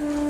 Mm-hmm.